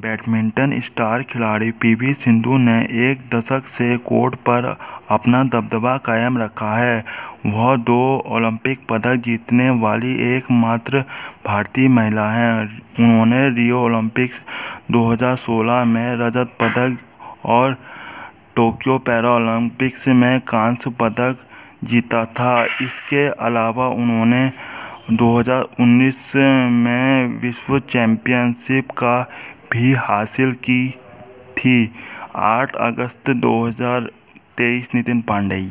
Badminton star खिलाड़ी PV Sindhu ने एक दशक से कोर्ट पर अपना दबदबा कायम रखा है। वह दो ओलंपिक पदक जीतने वाली एकमात्र भारतीय महिला हैं। उन्होंने रियो ओलंपिक्स 2016 में रजत पदक और टोक्यो पैरालंपिक्स में कांस्य पदक जीता था। इसके अलावा उन्होंने 2019 में विश्व चैंपियनशिप का भी हासिल की थी। 8 अगस्त 2023 नितिन पांडेय